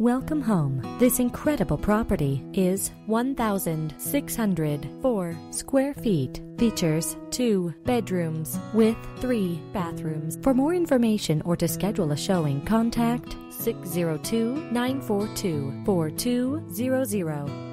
Welcome home. This incredible property is 1,604 square feet. Features two bedrooms with three bathrooms. For more information or to schedule a showing, contact 602 942 4200.